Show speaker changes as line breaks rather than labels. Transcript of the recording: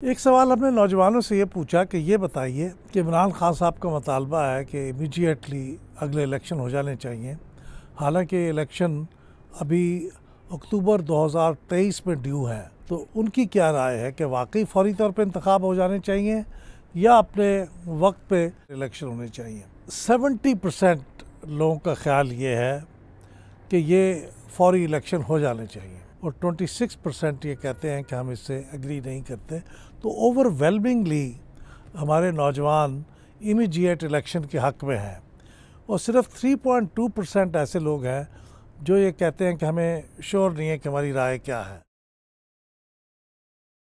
एक सवाल हमने नौजवानों से ये पूछा कि ये बताइए कि इमरान खान साहब का मतालबा है कि इमीजिएटली अगले इलेक्शन हो जाने चाहिए। हालाँकि इलेक्शन अभी अक्टूबर 2023 में ड्यू है तो उनकी क्या राय है कि वाकई फौरी तौर पर इंतखब हो जाने चाहिए या अपने वक्त पे इलेक्शन होने चाहिए? 70 परसेंट लोगों का ख्याल ये है कि ये फौरी इलेक्शन हो जाने चाहिए। और 26 परसेंट ये कहते हैं कि हम इससे एग्री नहीं करते। तो ओवरवेलमिंगली हमारे नौजवान इमीजिएट इलेक्शन के हक में हैं। और सिर्फ़ 3.2 परसेंट ऐसे लोग हैं जो ये कहते हैं कि हमें श्योर नहीं है कि हमारी राय क्या है।